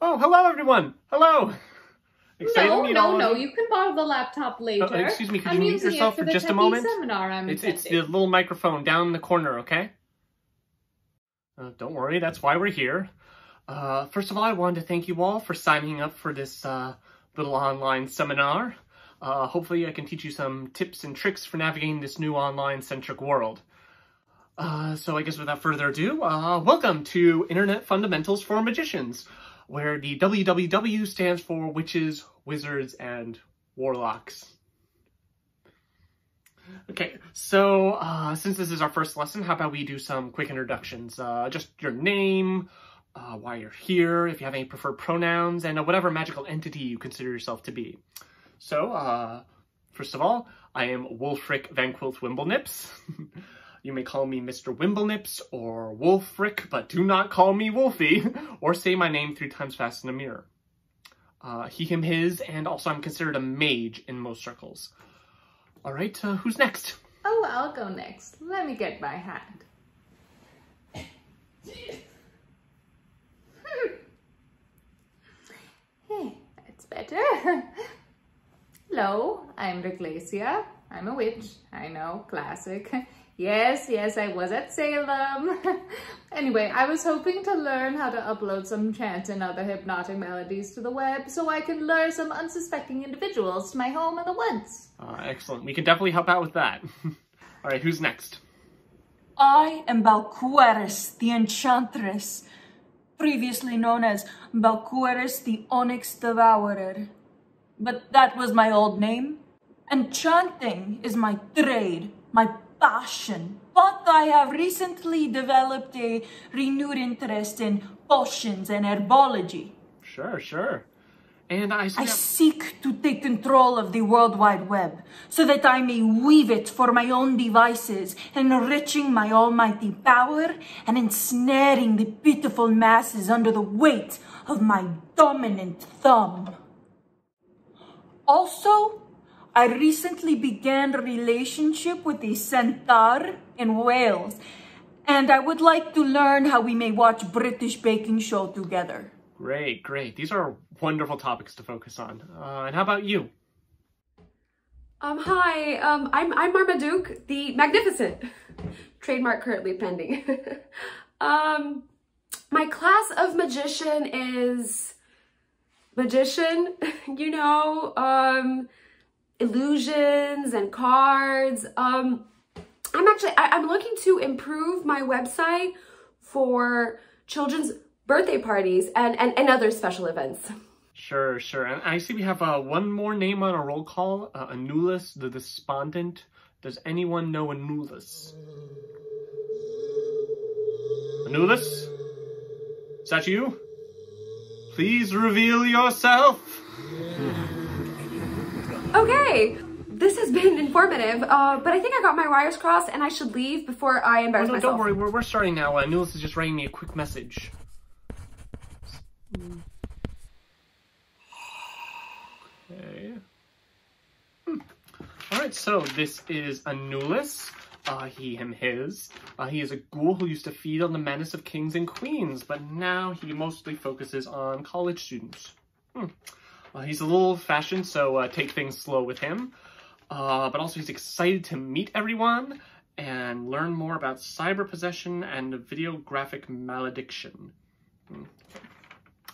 Oh, hello everyone. Hello. Excited no, no, no. You can borrow the laptop later. Oh, excuse me. Could I'm you mute yourself for, for just a moment? Seminar I'm it's it's the little microphone down in the corner. Okay. Uh, don't worry. That's why we're here. Uh, first of all, I wanted to thank you all for signing up for this uh, little online seminar. Uh, hopefully I can teach you some tips and tricks for navigating this new online-centric world. Uh, so I guess without further ado, uh, welcome to Internet Fundamentals for Magicians, where the WWW stands for Witches, Wizards, and Warlocks. Okay, so uh, since this is our first lesson, how about we do some quick introductions? Uh, just your name, uh, why you're here, if you have any preferred pronouns, and whatever magical entity you consider yourself to be. So, uh, first of all, I am Wulfric Vanquilth Wimblenips. you may call me Mr. Wimblenips or Wulfric, but do not call me Wolfie, or say my name three times fast in a mirror. Uh, he, him, his, and also I'm considered a mage in most circles. All right, uh, who's next? Oh, I'll go next. Let me get my hat. hey, that's better. Hello, I'm Reglacia. I'm a witch. I know, classic. Yes, yes, I was at Salem. anyway, I was hoping to learn how to upload some chants and other hypnotic melodies to the web so I can lure some unsuspecting individuals to my home in the woods. Uh, excellent. We can definitely help out with that. All right, who's next? I am Balqueris, the Enchantress, previously known as Balqueris the Onyx Devourer but that was my old name. Enchanting is my trade, my passion. But I have recently developed a renewed interest in potions and herbology. Sure, sure. And I, I seek to take control of the World Wide Web so that I may weave it for my own devices, enriching my almighty power and ensnaring the pitiful masses under the weight of my dominant thumb. Also, I recently began a relationship with a centaur in Wales, and I would like to learn how we may watch British baking show together. Great, great. These are wonderful topics to focus on. Uh, and how about you? Um, hi, um, I'm, I'm Marmaduke, the Magnificent. Trademark currently pending. um, my class of magician is magician, you know, um, illusions and cards. Um, I'm actually, I, I'm looking to improve my website for children's birthday parties and, and, and other special events. Sure, sure. And I see we have uh, one more name on a roll call, uh, Anulus the Despondent. Does anyone know Anulus? Anulus? Is that you? Please reveal yourself. Okay, this has been informative, uh, but I think I got my wires crossed and I should leave before I embarrass oh, no, myself. Don't worry, we're, we're starting now. Uh, Newlis is just writing me a quick message. Okay. Hmm. All right, so this is Anulis uh, he, him, his. Uh, he is a ghoul who used to feed on the menace of kings and queens, but now he mostly focuses on college students. Hmm. Uh, he's a little old-fashioned, so uh, take things slow with him. Uh, but also he's excited to meet everyone and learn more about cyber possession and videographic malediction. Hmm.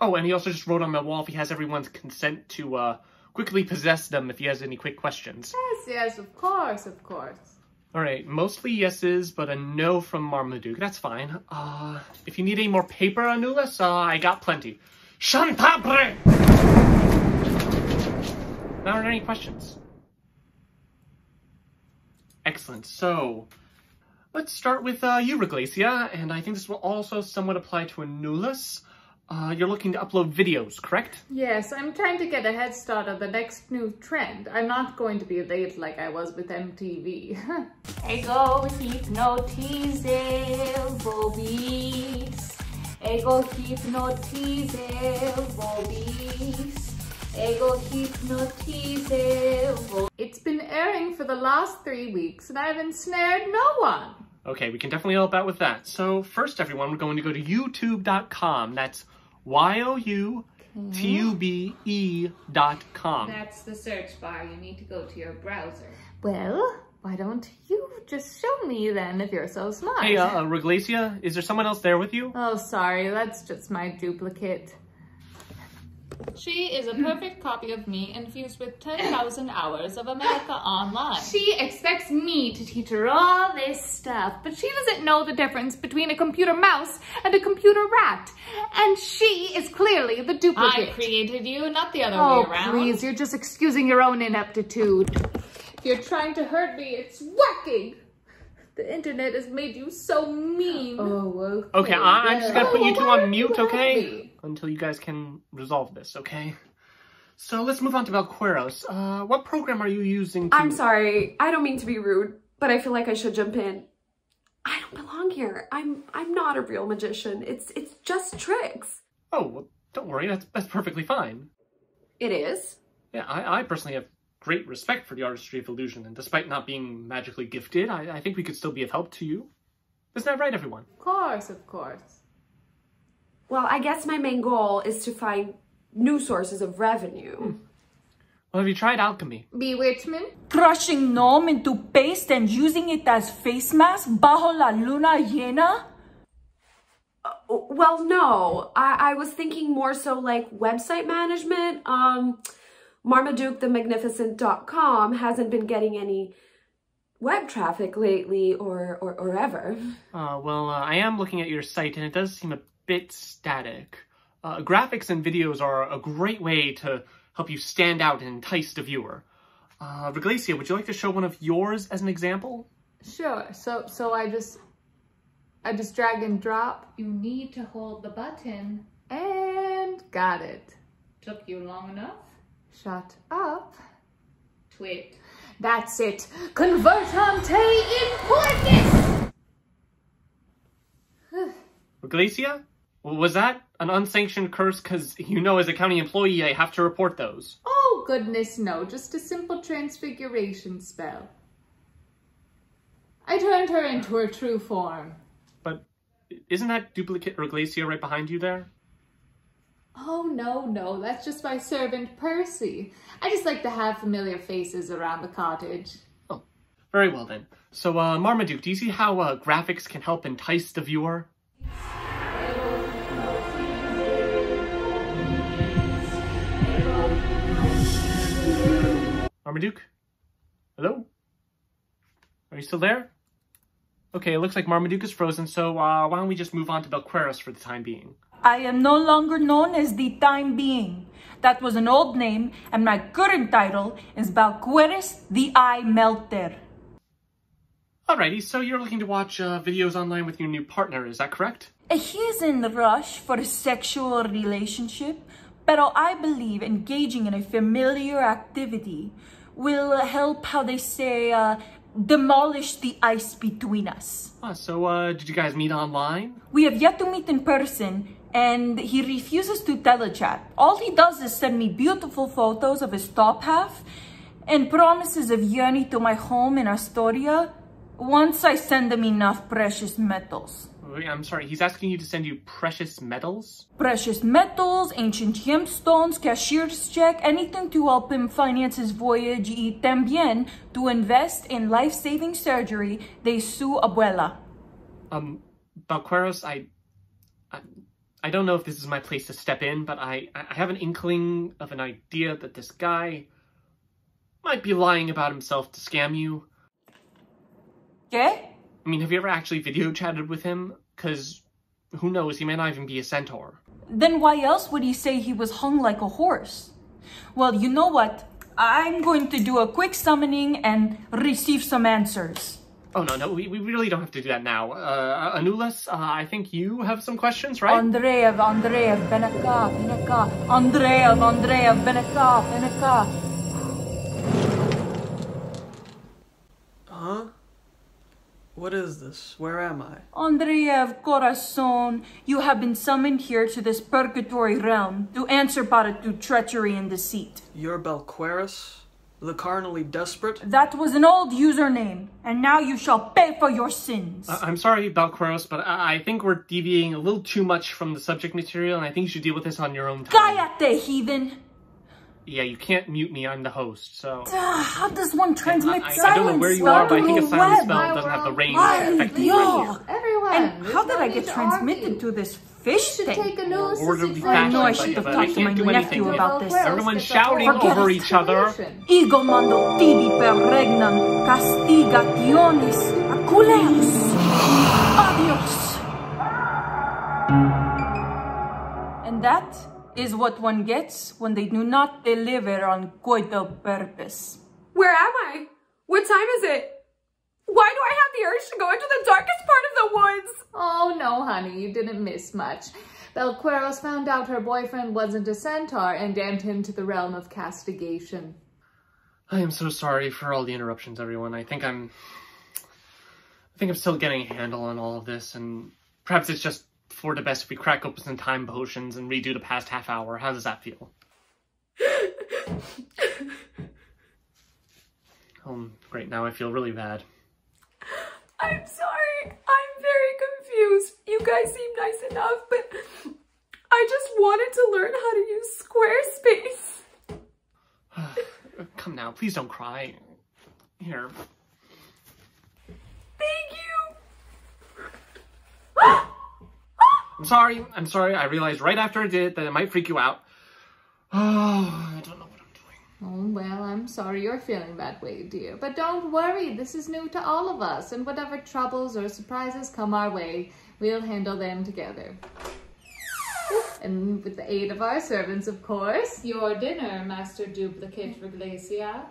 Oh, and he also just wrote on my wall if he has everyone's consent to uh, quickly possess them if he has any quick questions. Yes, yes, of course, of course. All right, mostly yeses, but a no from Marmaduke. That's fine. Uh, if you need any more paper, Anulis, uh, I got plenty. Chantabre! Now, are there any questions? Excellent. So, let's start with uh, you, Reglacia, and I think this will also somewhat apply to Anulis. Uh, you're looking to upload videos, correct? Yes, I'm trying to get a head start on the next new trend. I'm not going to be late like I was with MTV. Ego hypnotize vobis. Ego hypnotize vobis. Ego hypnotize It's been airing for the last three weeks and I've ensnared no one. Okay, we can definitely help out with that. So first, everyone, we're going to go to youtube.com. That's Y-O-U-T-U-B-E dot com. That's the search bar. You need to go to your browser. Well, why don't you just show me then if you're so smart? Hey, uh, uh, Reglacia, is there someone else there with you? Oh, sorry. That's just my duplicate. She is a perfect copy of me infused with 10,000 hours of America Online. She expects me to teach her all this stuff, but she doesn't know the difference between a computer mouse and a computer rat. And she is clearly the duplicate. I created you, not the other Oh, way around. Oh, please, you're just excusing your own ineptitude. If you're trying to hurt me, it's working. The internet has made you so mean. Oh, Okay, I, I'm just gonna put you two on mute, okay? happy? Until you guys can resolve this, okay? So let's move on to Valqueros. Uh, what program are you using to... I'm sorry. I don't mean to be rude, but I feel like I should jump in. I don't belong here. I'm I'm not a real magician. It's it's just tricks. Oh, well, don't worry, that's, that's perfectly fine. It is. Yeah, I, I personally have great respect for the artistry of illusion, and despite not being magically gifted, I, I think we could still be of help to you. Isn't that right, everyone? Of course, of course. Well, I guess my main goal is to find new sources of revenue. Well, have you tried alchemy? Bewitchment? Crushing gnome into paste and using it as face mask bajo la luna llena? Well, no. I, I was thinking more so like website management. Um MarmadukeTheMagnificent.com hasn't been getting any web traffic lately or or, or ever. Uh, well, uh, I am looking at your site, and it does seem a bit static. Uh, graphics and videos are a great way to help you stand out and entice the viewer. Uh, Reglacia, would you like to show one of yours as an example? Sure. So so I just I just drag and drop. You need to hold the button and got it. Took you long enough? Shut up. Twit. That's it. Convertante importance. Reglacia? Was that an unsanctioned curse? Because you know, as a county employee, I have to report those. Oh goodness no, just a simple transfiguration spell. I turned her into her true form. But isn't that duplicate Reglacia right behind you there? Oh no, no, that's just my servant Percy. I just like to have familiar faces around the cottage. Oh, Very well then. So, uh, Marmaduke, do you see how uh, graphics can help entice the viewer? Marmaduke? Hello? Are you still there? Okay, it looks like Marmaduke is frozen, so uh, why don't we just move on to Belqueros for the time being? I am no longer known as the time being. That was an old name, and my current title is Balqueres the Eye Melter. Alrighty, so you're looking to watch uh, videos online with your new partner, is that correct? He is in the rush for a sexual relationship, pero I believe engaging in a familiar activity will help, how they say, uh, demolish the ice between us. Ah, so, uh, did you guys meet online? We have yet to meet in person, and he refuses to telechat. All he does is send me beautiful photos of his top half and promises of journey to my home in Astoria once I send him enough precious metals. I'm sorry, he's asking you to send you precious metals? Precious metals, ancient gemstones, cashier's check, anything to help him finance his voyage y también to invest in life-saving surgery de su abuela. Um, Balqueros, I, I, I don't know if this is my place to step in, but I, I have an inkling of an idea that this guy might be lying about himself to scam you. ¿Qué? I mean, have you ever actually video chatted with him? Because who knows, he may not even be a centaur. Then why else would he say he was hung like a horse? Well, you know what? I'm going to do a quick summoning and receive some answers. Oh, no, no, we, we really don't have to do that now. Uh, Anulas, uh, I think you have some questions, right? Andreev, Andreev, Benaka, Benaka, Andreev, Andreev, Benaka, Benaka. What is this? Where am I? Andreev, Corazon, you have been summoned here to this purgatory realm to answer para to treachery and deceit. You're Belqueris? The carnally desperate? That was an old username, and now you shall pay for your sins. I- I'm sorry, Balqueros, but I-, I think we're deviating a little too much from the subject material, and I think you should deal with this on your own time. Cállate, heathen! Yeah, you can't mute me. I'm the host, so. Ah, how does one transmit I, I silence? don't know where you are, but I think a through silence spell doesn't have the range Why, affecting yo? right here. Everyone, And how did no I need get to transmitted to this fish thing? take a new Orderly fashion, I know I should have talked to my nephew anything. about this. Everyone's shouting over each other. Ego mando tibi per regnam, castigationis, aculeus. Adios. And that is what one gets when they do not deliver on coital purpose. Where am I? What time is it? Why do I have the urge to go into the darkest part of the woods? Oh no, honey, you didn't miss much. Belqueros found out her boyfriend wasn't a centaur and damned him to the realm of castigation. I am so sorry for all the interruptions, everyone. I think I'm. I think I'm still getting a handle on all of this, and perhaps it's just for the best if we crack open some time potions and redo the past half hour. How does that feel? Um, oh, great. Now I feel really bad. I'm sorry. I'm very confused. You guys seem nice enough, but I just wanted to learn how to use Squarespace. Come now, please don't cry. Here. Thank you. I'm sorry. I'm sorry. I realized right after I did it that it might freak you out. Oh, I don't know what I'm doing. Oh, well, I'm sorry you're feeling that way, dear. But don't worry, this is new to all of us, and whatever troubles or surprises come our way, we'll handle them together. And with the aid of our servants, of course. Your dinner, Master Duplicate Reglacia.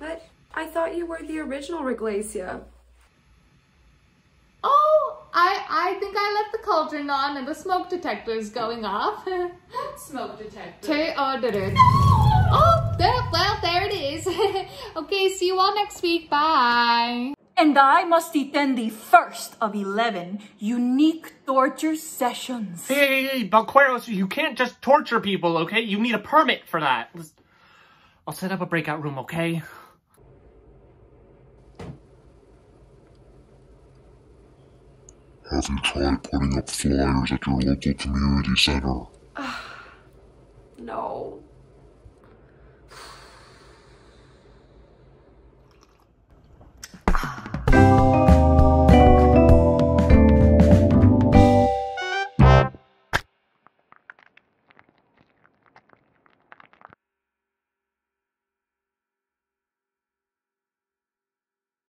But I thought you were the original Reglacia. I I think I left the cauldron on and the smoke detector's going off. Smoke detector. Te ordered. Oh, there, well, there it is. okay, see you all next week. Bye. And I must attend the first of 11 unique torture sessions. Hey, hey, hey, Balqueros, you can't just torture people, okay? You need a permit for that. I'll set up a breakout room, okay? Have you tried putting up flyers at your local community center? No.